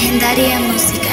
Legendaria Música.